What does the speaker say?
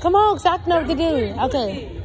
Come on, cause I know what to do. Okay.